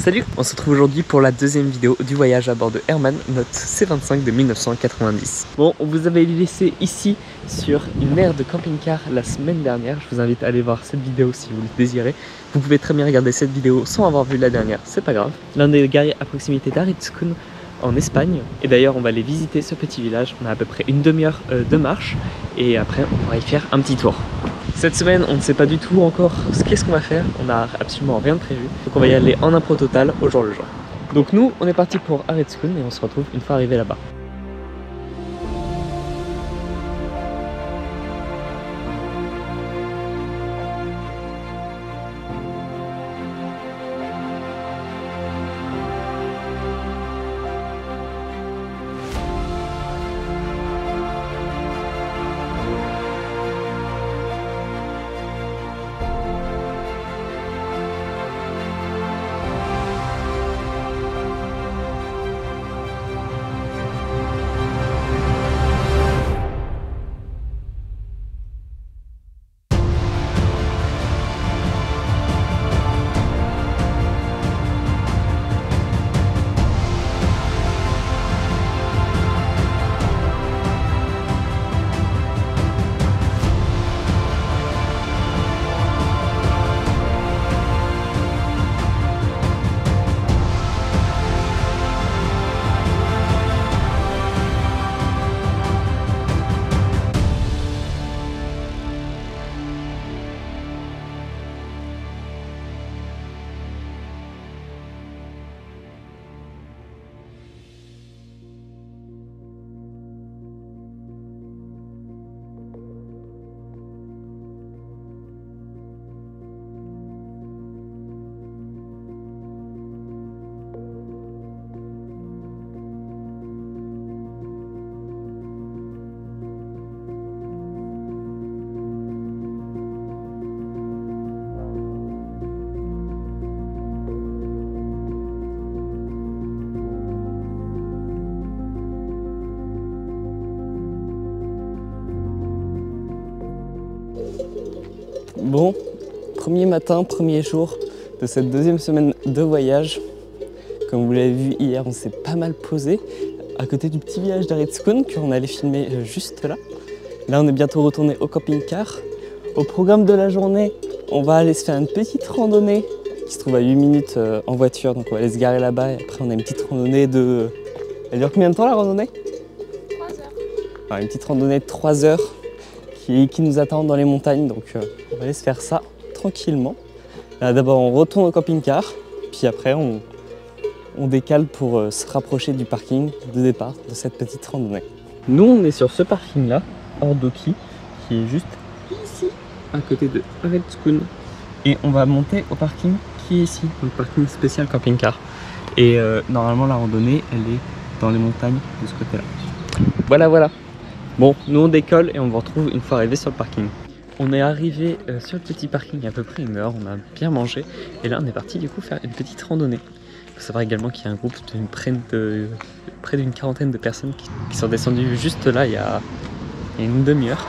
Salut On se retrouve aujourd'hui pour la deuxième vidéo du voyage à bord de Herman, notre C25 de 1990. Bon, on vous avait laissé ici sur une aire de camping-car la semaine dernière. Je vous invite à aller voir cette vidéo si vous le désirez. Vous pouvez très bien regarder cette vidéo sans avoir vu la dernière, c'est pas grave. L'un des guerriers à proximité d'Aritzkun en Espagne. Et d'ailleurs, on va aller visiter ce petit village. On a à peu près une demi-heure euh, de marche et après, on va y faire un petit tour. Cette semaine, on ne sait pas du tout encore ce qu'est-ce qu'on va faire. On n'a absolument rien de prévu. Donc, on va y aller en impro total au jour le jour. Donc, nous, on est parti pour Aritzkun et on se retrouve une fois arrivé là-bas. Bon, premier matin, premier jour de cette deuxième semaine de voyage. Comme vous l'avez vu hier, on s'est pas mal posé à côté du petit village d'Aritzkun qu'on allait filmer euh, juste là. Là, on est bientôt retourné au camping-car. Au programme de la journée, on va aller se faire une petite randonnée qui se trouve à 8 minutes euh, en voiture. Donc on va aller se garer là-bas et après on a une petite randonnée de... Elle dure combien de temps la randonnée? 3 heures. Alors, Une petite randonnée de 3 heures qui, qui nous attend dans les montagnes. Donc euh, on va aller se faire ça tranquillement. D'abord on retourne au camping-car, puis après on, on décale pour euh, se rapprocher du parking de départ de cette petite randonnée. Nous on est sur ce parking là, Ordoki, qui est juste ici, à côté de Redskun. Et on va monter au parking qui est ici, le parking spécial camping-car. Et euh, normalement la randonnée elle est dans les montagnes de ce côté là. Voilà voilà. Bon, nous on décolle et on vous retrouve une fois arrivé sur le parking. On est arrivé euh, sur le petit parking à peu près une heure, on a bien mangé et là on est parti du coup faire une petite randonnée. Il faut savoir également qu'il y a un groupe d'une près d'une quarantaine de personnes qui, sont descendues juste là il y a, une demi-heure.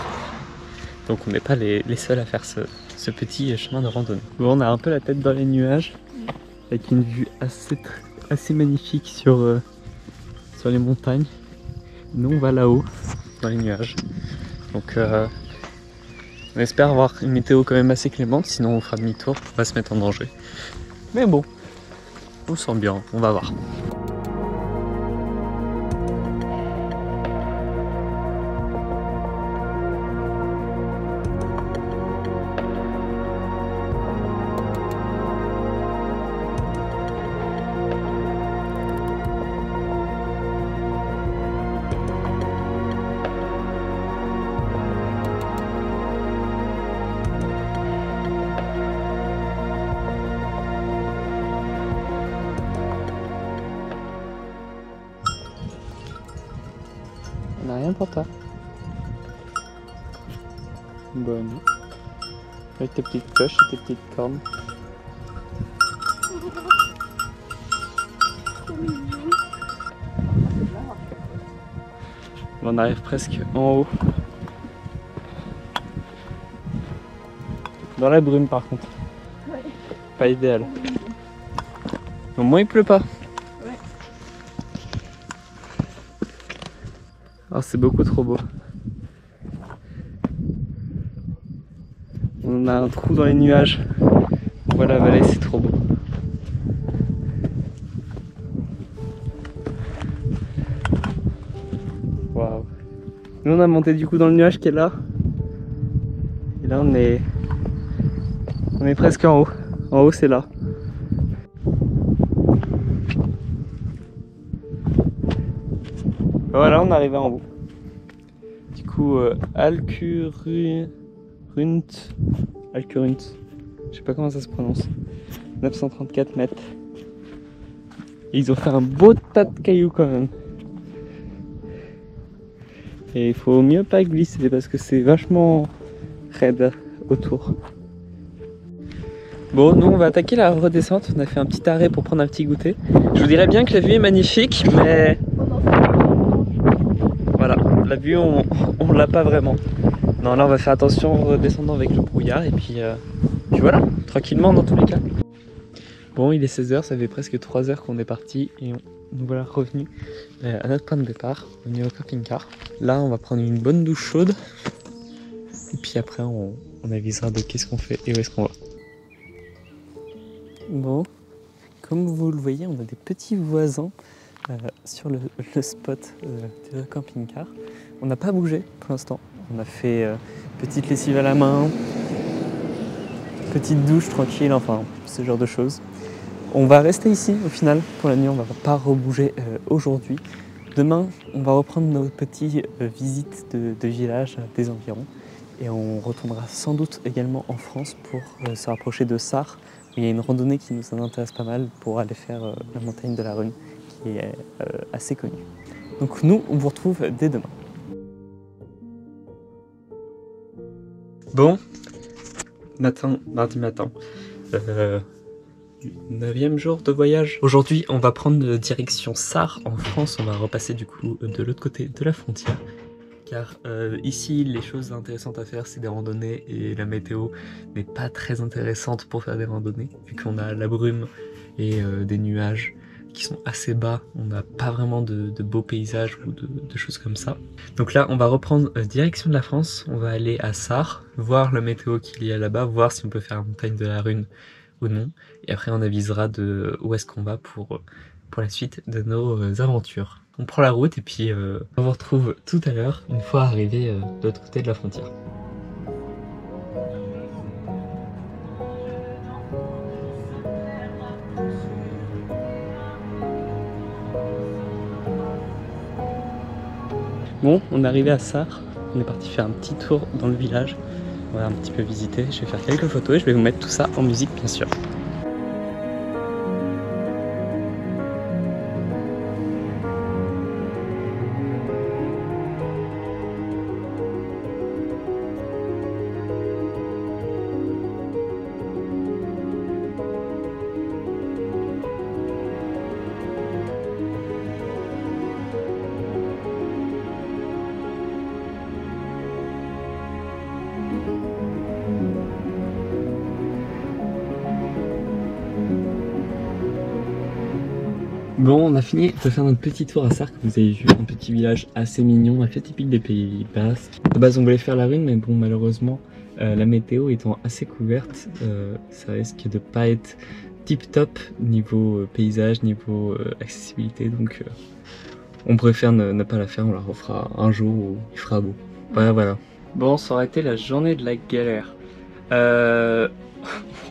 Donc on n'est pas les, seuls à faire ce, petit chemin de randonnée. Bon, on a un peu la tête dans les nuages avec une vue assez magnifique sur, euh, sur les montagnes. Nous on va là-haut dans les nuages. Donc euh, on espère avoir une météo quand même assez clémente, sinon on fera demi-tour, on va se mettre en danger. Mais bon, on sent bien, on va voir. Avec tes petites cloches et tes petites cornes. On arrive presque en haut. Dans la brume par contre. Ouais. Pas idéal. Au moins il pleut pas. Ouais. Oh, c'est beaucoup trop beau. Un trou dans les nuages. On voit la vallée, c'est trop beau. Waouh. Nous on a monté du coup dans le nuage qui est là. Et là on est. On est presque en haut. En haut c'est là. Voilà, on est arrivé en haut. Du coup, euh, Alcurunt. Alcurunt. Je sais pas comment ça se prononce. 934 mètres. Ils ont fait un beau tas de cailloux quand même. Et il faut mieux pas glisser parce que c'est vachement raide autour. Bon, nous on va attaquer la redescente. On a fait un petit arrêt pour prendre un petit goûter. Je vous dirais bien que la vue est magnifique, mais voilà, la vue on, l'a pas vraiment. Non, là on va faire attention en redescendant avec le brouillard et puis, euh, puis voilà, tranquillement dans tous les cas. Bon, il est 16h, ça fait presque 3 heures qu'on est parti et on, nous voilà revenus euh, à notre point de départ, au niveau camping-car. Là, on va prendre une bonne douche chaude et puis après on, on avisera de qu'est-ce qu'on fait et où est-ce qu'on va. Bon, comme vous le voyez, on a des petits voisins euh, sur le, le spot euh, de camping-car. On n'a pas bougé pour l'instant. On a fait euh, petite lessive à la main, petite douche tranquille, enfin ce genre de choses. On va rester ici au final pour la nuit, on va pas rebouger euh, aujourd'hui. Demain, on va reprendre nos petites euh, visites de, village euh, des environs et on retournera sans doute également en France pour euh, se rapprocher de Sarre. où Il y a une randonnée qui nous intéresse pas mal pour aller faire la montagne de la Rune qui est assez connue. Donc nous, on vous retrouve dès demain. Bon, matin, mardi matin. Euh, neuvième jour de voyage. Aujourd'hui, on va prendre direction Sarre en France. On va repasser du coup de l'autre côté de la frontière. Car euh, ici, les choses intéressantes à faire, c'est des randonnées et la météo n'est pas très intéressante pour faire des randonnées, vu qu'on a la brume et euh, des nuages qui sont assez bas. On n'a pas vraiment de, beaux paysages ou de, choses comme ça. Donc là, on va reprendre euh, direction de la France. On va aller à Sarre, voir la météo qu'il y a là-bas, voir si on peut faire la montagne de la Rune ou non. Et après, on avisera de où est-ce qu'on va pour, la suite de nos euh, aventures. On prend la route et puis euh, on vous retrouve tout à l'heure, une fois arrivé de l'autre côté de la frontière. Bon, on est arrivé à Sarre. On est parti faire un petit tour dans le village. On va un petit peu visiter. Je vais faire quelques photos et je vais vous mettre tout ça en musique, bien sûr. Bon, on a fini de faire notre petit tour à que vous avez vu, un petit village assez mignon, assez typique des Pays Basques. De base, on voulait faire la rune, mais bon, malheureusement, euh, la météo étant assez couverte, euh, ça risque de pas être tip top niveau euh, paysage, niveau accessibilité, donc on préfère ne, ne pas la faire, on la refera un jour où il fera beau. Voilà, voilà. Bon, ça aurait été la journée de la galère. Euh,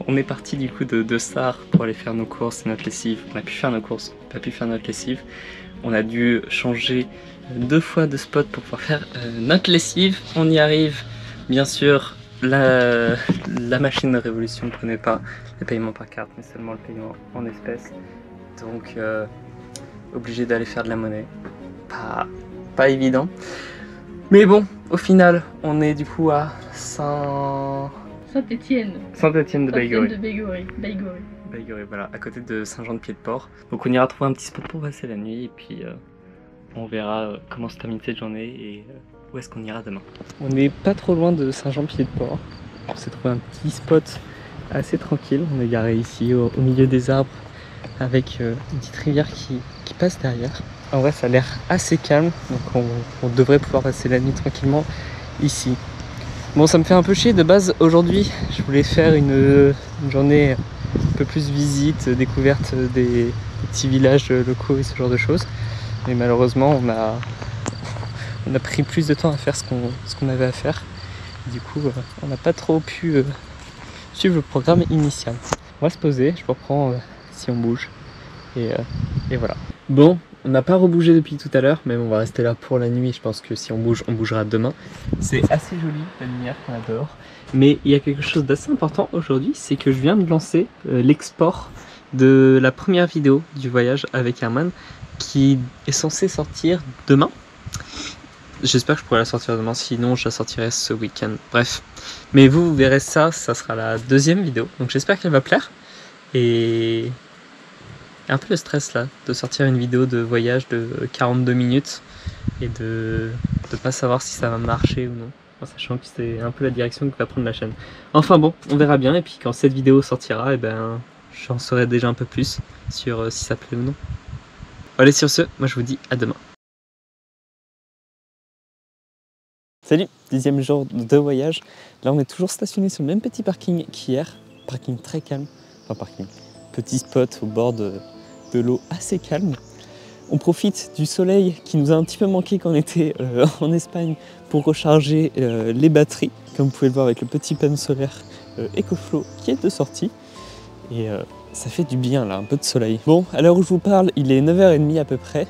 on est parti du coup de, de Sarre pour aller faire nos courses et notre lessive. On a pu faire nos courses, on a pas pu faire notre lessive. On a dû changer deux fois de spot pour pouvoir faire euh, notre lessive. On y arrive, bien sûr. La, machine de révolution ne prenait pas le paiement par carte, mais seulement le paiement en espèces. Donc, euh, obligé d'aller faire de la monnaie. Pas, pas évident. Mais bon, au final, on est du coup à Saint... Saint-Étienne. Saint-Etienne de Saint-Étienne de Baïgoré. Baïgoré. Baïgoré, voilà, à côté de Saint-Jean-de-Pied-de-Port. Donc on ira trouver un petit spot pour passer la nuit et puis euh, on verra euh, comment se termine cette journée et euh, où est-ce qu'on ira demain. On n'est pas trop loin de Saint-Jean-Pied-de-Port. On s'est trouvé un petit spot assez tranquille. On est garé ici au, au milieu des arbres avec euh, une petite rivière qui, qui passe derrière. En vrai, ça a l'air assez calme, donc on, on devrait pouvoir passer la nuit tranquillement ici. Bon, ça me fait un peu chier de base. Aujourd'hui, je voulais faire une, journée un peu plus visite, découverte des petits villages locaux et ce genre de choses. Mais malheureusement, on a, pris plus de temps à faire ce qu'on avait à faire. Du coup, euh, on n'a pas trop pu euh, suivre le programme initial. On va se poser, je reprends euh, si on bouge. Et voilà. Bon, on n'a pas rebougé depuis tout à l'heure, mais on va rester là pour la nuit. Je pense que si on bouge, on bougera demain. C'est assez joli, la lumière qu'on a dehors. Mais il y a quelque chose d'assez important aujourd'hui, c'est que je viens de lancer euh, l'export de la première vidéo du voyage avec Herman qui est censée sortir demain. J'espère que je pourrai la sortir demain, sinon je la sortirai ce week-end. Bref. Mais vous, vous verrez ça, ça sera la deuxième vidéo. Donc j'espère qu'elle va plaire. Et un peu le stress là, de sortir une vidéo de voyage de 42 minutes et de ne pas savoir si ça va marcher ou non. En sachant que c'est un peu la direction que va prendre la chaîne. Enfin bon, on verra bien. Et puis quand cette vidéo sortira, et ben, j'en saurai déjà un peu plus sur euh, si ça plaît ou non. Allez, sur ce, moi je vous dis à demain. Salut, dixième jour de voyage. Là, on est toujours stationné sur le même petit parking qu'hier. Parking très calme. Enfin, parking. Petit spot au bord de, de l'eau assez calme. On profite du soleil qui nous a un petit peu manqué quand on était euh, en Espagne pour recharger euh, les batteries. Comme vous pouvez le voir avec le petit panneau solaire euh, EcoFlow qui est de sortie. Et ça fait du bien là, un peu de soleil. Bon, à l'heure où je vous parle, il est 9h30 à peu près.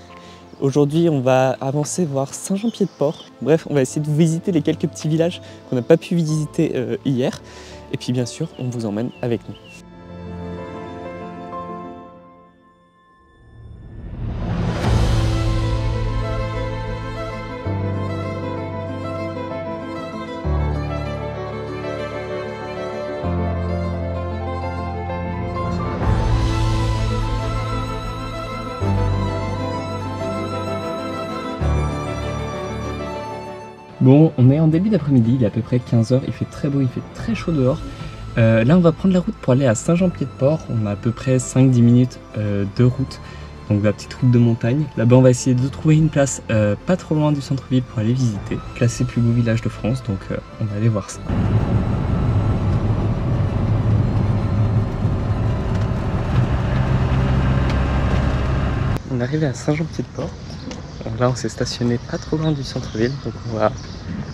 Aujourd'hui, on va avancer voir Saint-Jean-Pied-de-Port. Bref, on va essayer de visiter les quelques petits villages qu'on n'a pas pu visiter hier. Et puis, bien sûr, on vous emmène avec nous. Bon, on est en début d'après-midi, il est à peu près 15h, il fait très beau, il fait très chaud dehors. Euh, là, on va prendre la route pour aller à Saint-Jean-Pied-de-Port. On a à peu près 5-10 minutes euh, de route, donc la petite route de montagne. Là-bas, on va essayer de trouver une place euh, pas trop loin du centre-ville pour aller visiter. Classé plus beau village de France, donc on va aller voir ça. On est arrivé à Saint-Jean-Pied-de-Port. Là, on s'est stationné pas trop loin du centre-ville, donc on va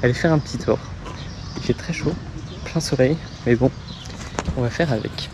aller faire un petit tour. Il fait très chaud, plein soleil, mais bon, on va faire avec.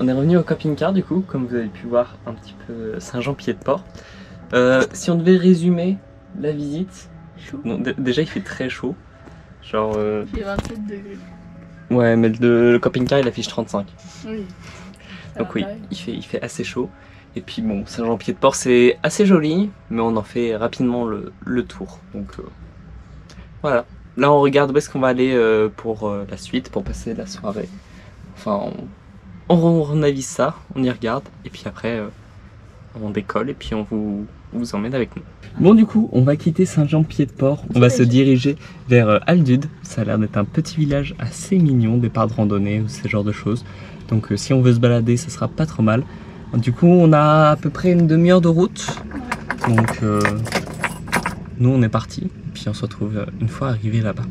On est revenu au camping-car du coup, comme vous avez pu voir un petit peu Saint-Jean-Pied-de-Port. Euh, si on devait résumer la visite, bon, déjà il fait très chaud. Genre, euh, Il fait 27 degrés. ouais, mais le, le camping-car il affiche 35. Oui. Donc oui, il fait, il fait assez chaud. Et puis bon, Saint-Jean-Pied-de-Port c'est assez joli, mais on en fait rapidement le, le tour. Donc euh, voilà. Là on regarde où est-ce qu'on va aller pour la suite, pour passer la soirée. Enfin, on, on, on avise ça, on y regarde, et puis après euh, on décolle et puis on vous, on vous emmène avec nous. Bon du coup, on va quitter Saint-Jean-Pied-de-Port, on va se diriger vers euh, Aldude. Ça a l'air d'être un petit village assez mignon, départ de randonnée ou ce genre de choses. Donc euh, si on veut se balader, ça sera pas trop mal. Du coup, on a à peu près une demi-heure de route. Donc euh, nous, on est parti. Puis on se retrouve euh, une fois arrivé là-bas.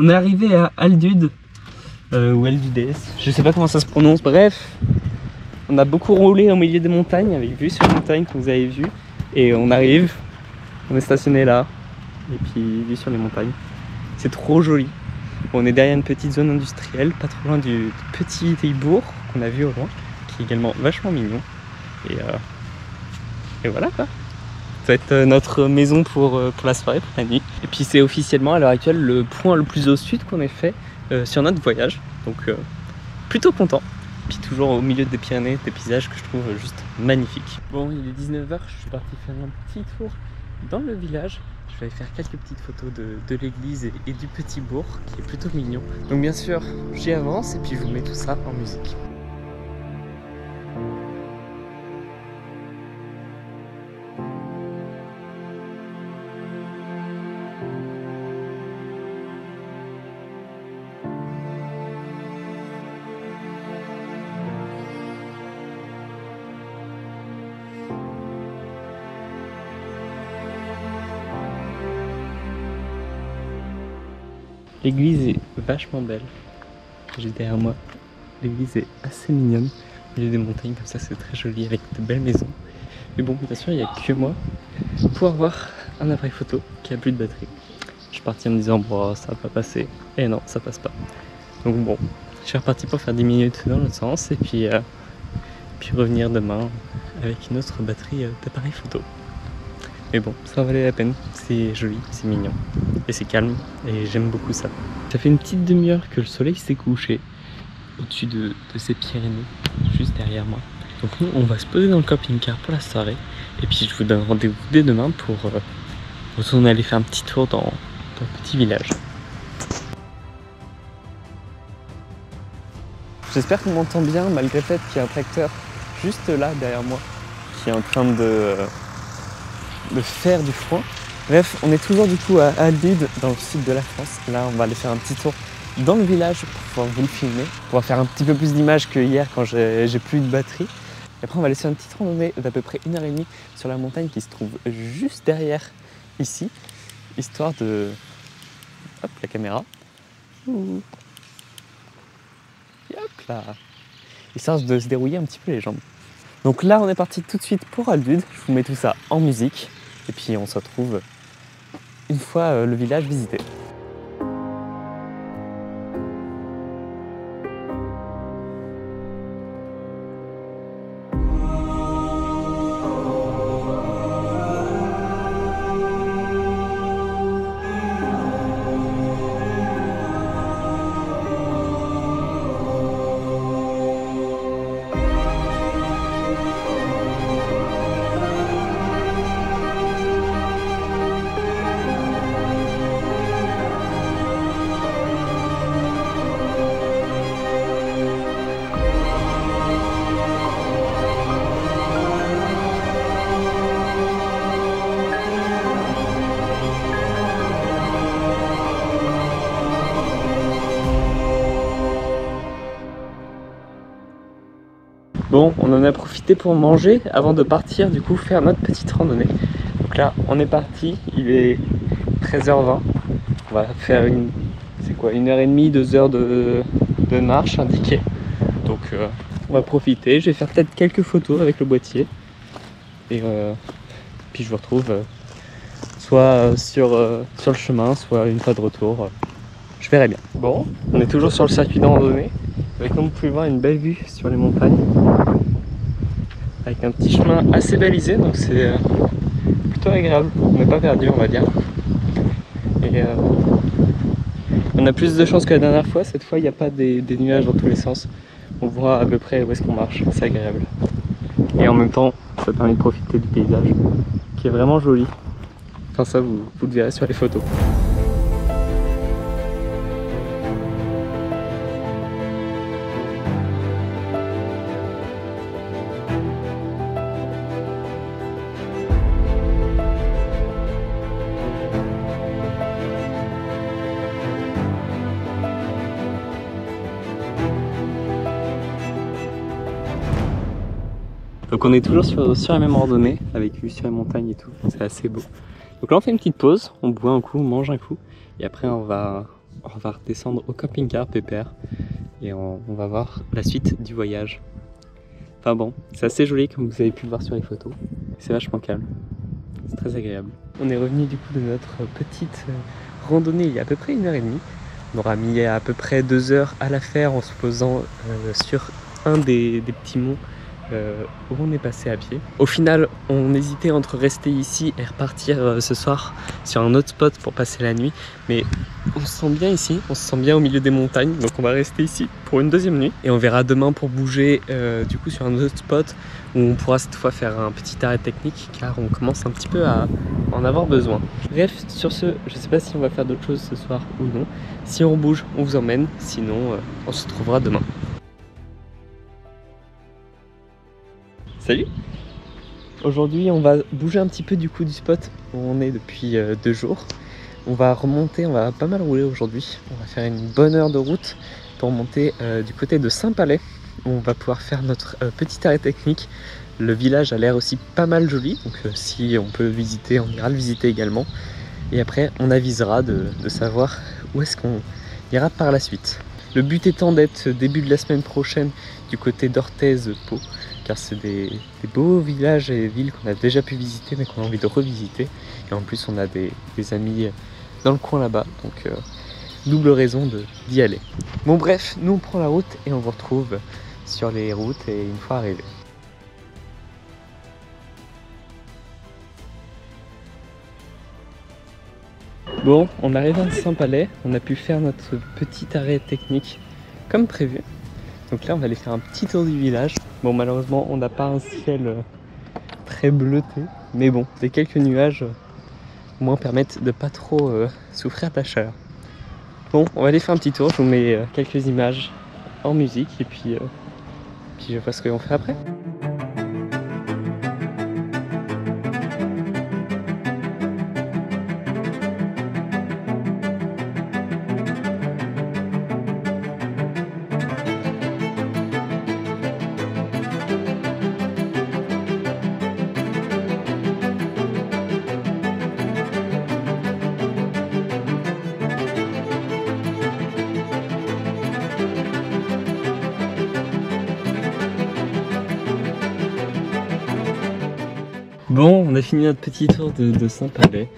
On est arrivé à Aldude, euh, ou Aldudes, je sais pas comment ça se prononce, bref. On a beaucoup roulé au milieu des montagnes, avec vue sur les montagnes que vous avez vu. Et on arrive, on est stationné là, et puis vue sur les montagnes. C'est trop joli. On est derrière une petite zone industrielle, pas trop loin du petit bourg qu'on a vu au loin, qui est également vachement mignon. Et, euh, et voilà quoi. Être euh, notre maison pour, euh, pour la soirée, pour la nuit. Et puis c'est officiellement à l'heure actuelle le point le plus au sud qu'on ait fait euh, sur notre voyage. Donc plutôt content. Puis toujours au milieu des Pyrénées, des paysages que je trouve juste magnifiques. Bon, il est 19h, je suis parti faire un petit tour dans le village. Je vais faire quelques petites photos de, de l'église et du petit bourg qui est plutôt mignon. Donc bien sûr, j'y avance et puis je vous mets tout ça en musique. L'église est vachement belle. J'ai derrière moi. L'église est assez mignonne. Au milieu des montagnes, comme ça, c'est très joli avec de belles maisons. Mais bon, bien sûr, il n'y a que moi pour avoir un appareil photo qui a plus de batterie. Je suis parti en me disant, bon, ça va pas passer. Et non, ça passe pas. Donc bon, je suis reparti pour faire 10 minutes dans l'autre sens et puis, euh, puis revenir demain avec une autre batterie euh, d'appareil photo. Mais bon, ça valait la peine. C'est joli, c'est mignon. Et c'est calme. Et j'aime beaucoup ça. Ça fait une petite demi-heure que le soleil s'est couché au-dessus de, de ces Pyrénées, juste derrière moi. Donc nous, on va se poser dans le camping-car pour la soirée. Et puis je vous donne rendez-vous dès demain pour euh, retourner aller faire un petit tour dans, dans le petit village. J'espère qu'on m'entend bien malgré le fait qu'il y a un tracteur juste là derrière moi qui est en train de, de faire du foin. Bref, on est toujours du coup à Aldude dans le sud de la France. Là, on va aller faire un petit tour dans le village pour pouvoir vous le filmer, pour pouvoir faire un petit peu plus d'images que hier quand j'ai plus de batterie. Et après, on va laisser une petite randonnée d'à peu près une heure et demie sur la montagne qui se trouve juste derrière ici, histoire de. Hop, la caméra. Hop là. Histoire de se dérouiller un petit peu les jambes. Donc là, on est parti tout de suite pour Aldude. Je vous mets tout ça en musique. Et puis, on se retrouve une fois euh, le village visité. Bon, on en a profité pour manger avant de partir, du coup, faire notre petite randonnée. Donc là, on est parti, il est 13h20. On va faire une, c'est quoi, une heure et demie, deux heures de, de marche indiquée. Donc, euh, on va profiter. Je vais faire peut-être quelques photos avec le boîtier. Et euh, puis, je vous retrouve euh, soit sur, sur le chemin, soit une fois de retour. je verrai bien. Bon, on est toujours sur le circuit de randonnée, avec comme vous pouvez voir une belle vue sur les montagnes, avec un petit chemin assez balisé, donc c'est euh, plutôt agréable. On n'est pas perdu, on va dire. Et euh, on a plus de chance que la dernière fois. Cette fois, il n'y a pas des, des nuages dans tous les sens. On voit à peu près où est-ce qu'on marche. C'est agréable. Et en même temps, ça permet de profiter du paysage, qui est vraiment joli. Enfin, ça, vous, vous le verrez sur les photos. Donc on est toujours sur, la même randonnée, avec vue sur les montagnes et tout, c'est assez beau. Donc là on fait une petite pause, on boit un coup, on mange un coup, et après on va, on va redescendre au camping-car Pépère, et on, on va voir la suite du voyage. Enfin bon, c'est assez joli comme vous avez pu le voir sur les photos, c'est vachement calme, c'est très agréable. On est revenu du coup de notre petite euh, randonnée il y a à peu près une heure et demie. On aura mis à peu près deux heures à la faire en se posant euh, sur un des, des petits monts euh, où on est passé à pied. Au final, on hésitait entre rester ici et repartir euh, ce soir sur un autre spot pour passer la nuit, mais on se sent bien ici, on se sent bien au milieu des montagnes, donc on va rester ici pour une deuxième nuit et on verra demain pour bouger euh, du coup sur un autre spot où on pourra cette fois faire un petit arrêt technique car on commence un petit peu à en avoir besoin. Bref, sur ce, je sais pas si on va faire d'autres choses ce soir ou non. Si on bouge, on vous emmène, sinon on se retrouvera demain. Salut Aujourd'hui on va bouger un petit peu du coup du spot où on est depuis euh, deux jours. On va remonter, on va pas mal rouler aujourd'hui. On va faire une bonne heure de route pour monter euh, du côté de Saint-Palais on va pouvoir faire notre euh, petit arrêt technique. Le village a l'air aussi pas mal joli, donc si on peut visiter, on ira le visiter également. Et après on avisera de, de savoir où est-ce qu'on ira par la suite. Le but étant d'être début de la semaine prochaine du côté d'Orthez-Pau car c'est des, beaux villages et villes qu'on a déjà pu visiter mais qu'on a envie de revisiter. Et en plus, on a des, amis dans le coin là-bas, donc euh, double raison d'y aller. Bon, bref, nous on prend la route et on vous retrouve sur les routes et une fois arrivé. Bon, on arrive à Saint-Palais, on a pu faire notre petit arrêt technique comme prévu. Donc là, on va aller faire un petit tour du village. Bon, malheureusement, on n'a pas un ciel euh, très bleuté, mais bon, les quelques nuages euh, au moins permettent de pas trop euh, souffrir de la chaleur. Bon, on va aller faire un petit tour. Je vous mets quelques images en musique et puis, puis je vois ce qu'on fait après. Fini notre petit tour de, de Saint-Palais.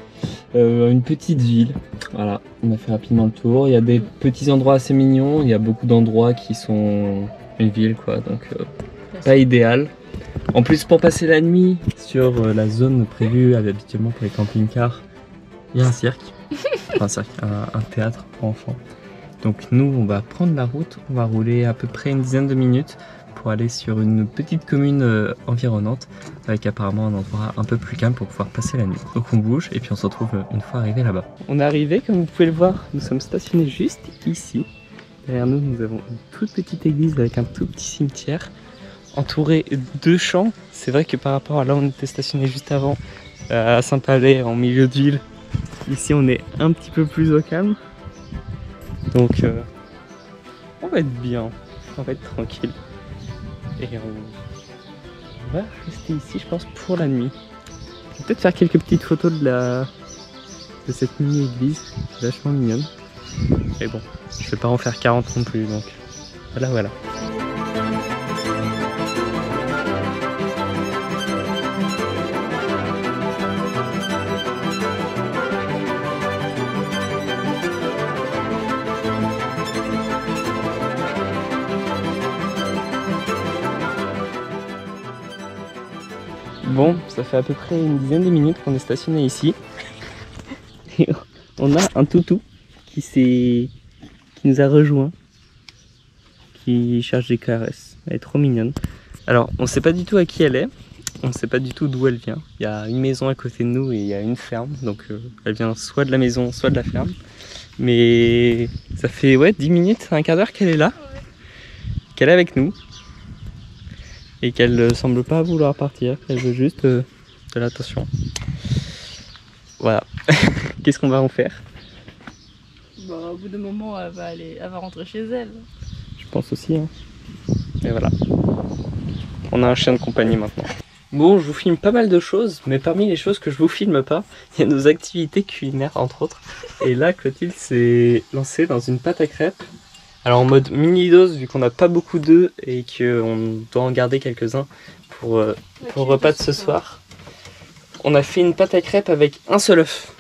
Euh, une petite ville. Voilà, on a fait rapidement le tour. Il y a des petits endroits assez mignons. Il y a beaucoup d'endroits qui sont une ville, quoi. Donc, euh, pas idéal. En plus, pour passer la nuit sur euh, la zone prévue habituellement pour les camping-cars, il y a un cirque. Enfin, un cirque, un, un théâtre pour enfants. Donc, nous, on va prendre la route. On va rouler à peu près une dizaine de minutes pour aller sur une petite commune euh, environnante avec apparemment un endroit un peu plus calme pour pouvoir passer la nuit. Donc on bouge et puis on se retrouve euh, une fois arrivé là-bas. On est arrivé, comme vous pouvez le voir, nous sommes stationnés juste ici. Derrière nous, nous avons une toute petite église avec un tout petit cimetière entouré de champs. C'est vrai que par rapport à là où on était stationné juste avant, euh, à Saint-Palais, en milieu de ville, ici on est un petit peu plus au calme. Donc euh, on va être bien, on va être tranquille. Et on va rester ici, je pense, pour la nuit. Je vais peut-être faire quelques petites photos de la de cette mini-église, vachement mignonne. Mais bon, je vais pas en faire 40 non plus, donc voilà, voilà. Bon, ça fait à peu près une dizaine de minutes qu'on est stationné ici. Et on a un toutou qui s'est qui nous a rejoint, qui cherche des caresses. Elle est trop mignonne. Alors, on sait pas du tout à qui elle est. On sait pas du tout d'où elle vient. Il y a une maison à côté de nous et il y a une ferme. Donc, euh, elle vient soit de la maison, soit de la ferme. Mais ça fait ouais 10 minutes, un quart d'heure qu'elle est là. Qu'elle est avec nous. Et qu'elle ne semble pas vouloir partir. Elle veut juste euh, de l'attention. Voilà. Qu'est-ce qu'on va en faire? Bon, au bout d'un moment, elle va, aller, elle va rentrer chez elle. Je pense aussi. hein. Et voilà. On a un chien de compagnie maintenant. Bon, je vous filme pas mal de choses, mais parmi les choses que je vous filme pas, il y a nos activités culinaires entre autres. Et là, Clotilde s'est lancée dans une pâte à crêpes. Alors en mode mini dose, vu qu'on n'a pas beaucoup d'œufs et qu'on doit en garder quelques-uns pour, euh, pour le repas de ce soir. On a fait une pâte à crêpes avec un seul œuf.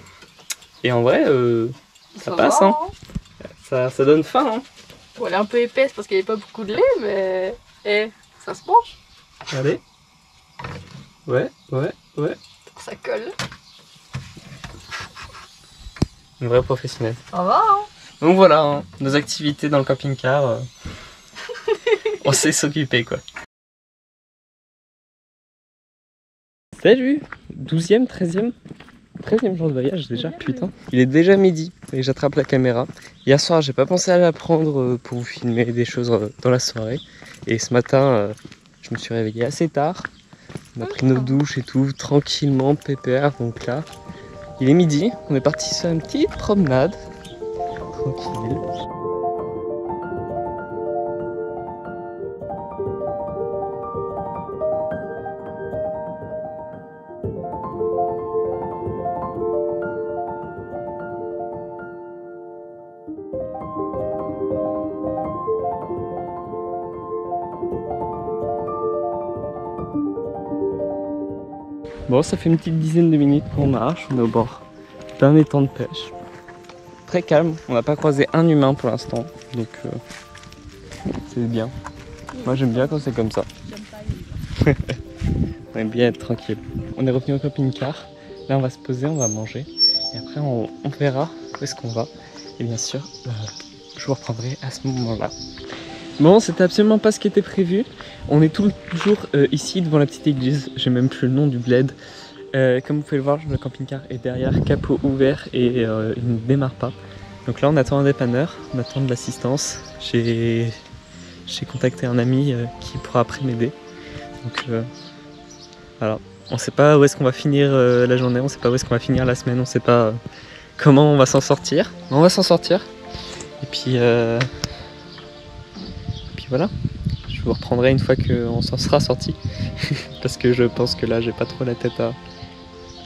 Et en vrai, euh, Ça passe, va, hein. ça, ça donne faim. Hein. Bon, elle est un peu épaisse parce qu'il n'y avait pas beaucoup de lait, mais. Eh, ça se mange. Regardez. Ouais, ouais, ouais. Ça colle. Une vraie professionnelle. Va, hein Donc voilà, hein, nos activités dans le camping-car. euh, on sait s'occuper quoi. Salut 12e, 13e 13e jour de voyage déjà, putain. Il est déjà midi et j'attrape la caméra. Hier soir, j'ai pas pensé à la prendre euh, pour vous filmer des choses euh, dans la soirée. Et ce matin, je me suis réveillé assez tard. On a pris nos douches et tout, tranquillement, pépère. Donc là, il est midi. On est parti sur une petite promenade. Bon, ça fait une petite dizaine de minutes qu'on marche. On est au bord d'un étang de pêche. Très calme. On n'a pas croisé un humain pour l'instant. Donc, euh, c'est bien. Moi, j'aime bien quand c'est comme ça. On aime bien être tranquille. On est revenu au camping-car. Là, on va se poser, on va manger. Et après, on, on verra où est-ce qu'on va. Et bien sûr, euh, je vous reprendrai à ce moment-là. Bon, c'était absolument pas ce qui était prévu. On est toujours euh, ici devant la petite église. J'ai même plus le nom du bled. Euh, comme vous pouvez le voir, le camping-car est derrière, capot ouvert et euh, il ne démarre pas. Donc là, on attend un dépanneur, on attend de l'assistance. J'ai contacté un ami euh, qui pourra après m'aider. Donc voilà, on sait pas où est-ce qu'on va finir la journée, on sait pas où est-ce qu'on va finir la semaine, on sait pas comment on va s'en sortir. Mais on va s'en sortir. Et puis, et puis voilà, je vous reprendrai une fois qu'on s'en sera sorti. Parce que je pense que là, j'ai pas trop la tête à,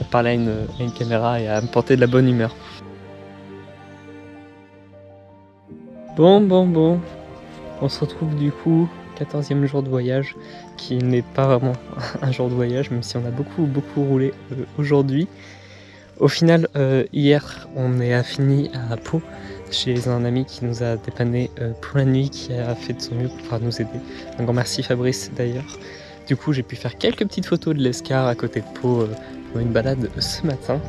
à parler à une, caméra et à me porter de la bonne humeur. Bon, bon, bon. On se retrouve du coup, 14e jour de voyage, qui n'est pas vraiment un jour de voyage, même si on a beaucoup, beaucoup roulé euh, aujourd'hui. Au final, euh, hier, on est fini à Pau, chez un ami qui nous a dépanné euh, pour la nuit, qui a fait de son mieux pour pouvoir nous aider. Un grand merci Fabrice d'ailleurs. Du coup, j'ai pu faire quelques petites photos de l'escar à côté de Pau une balade ce matin.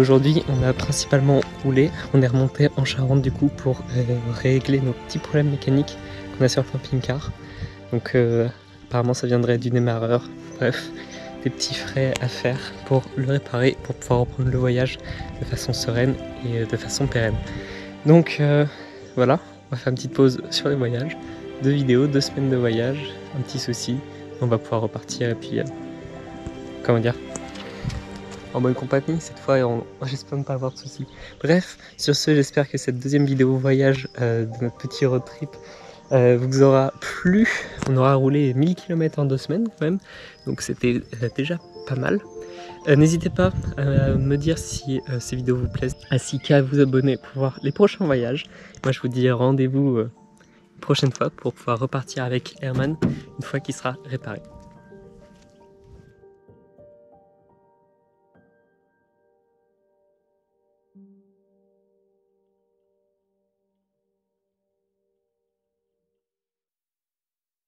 Aujourd'hui, on a principalement roulé. On est remonté en Charente du coup pour euh, régler nos petits problèmes mécaniques qu'on a sur le camping-car. Donc euh, apparemment ça viendrait du démarreur. Bref, des petits frais à faire pour le réparer, pour pouvoir reprendre le voyage de façon sereine et euh, de façon pérenne. Donc voilà, on va faire une petite pause sur les voyages. Deux vidéos, deux semaines de voyage, un petit souci. On va pouvoir repartir et puis, comment dire, en bonne compagnie cette fois. on- J'espère ne pas avoir de soucis. Bref, sur ce, j'espère que cette deuxième vidéo voyage euh, de notre petit road trip euh, vous aura plu. On aura roulé 1000 km en deux semaines quand même, donc c'était euh, déjà pas mal. N'hésitez pas à me dire si ces vidéos vous plaisent, ainsi qu'à vous abonner pour voir les prochains voyages. Moi, je vous dis rendez-vous prochaine fois pour pouvoir repartir avec Herman une fois qu'il sera réparé.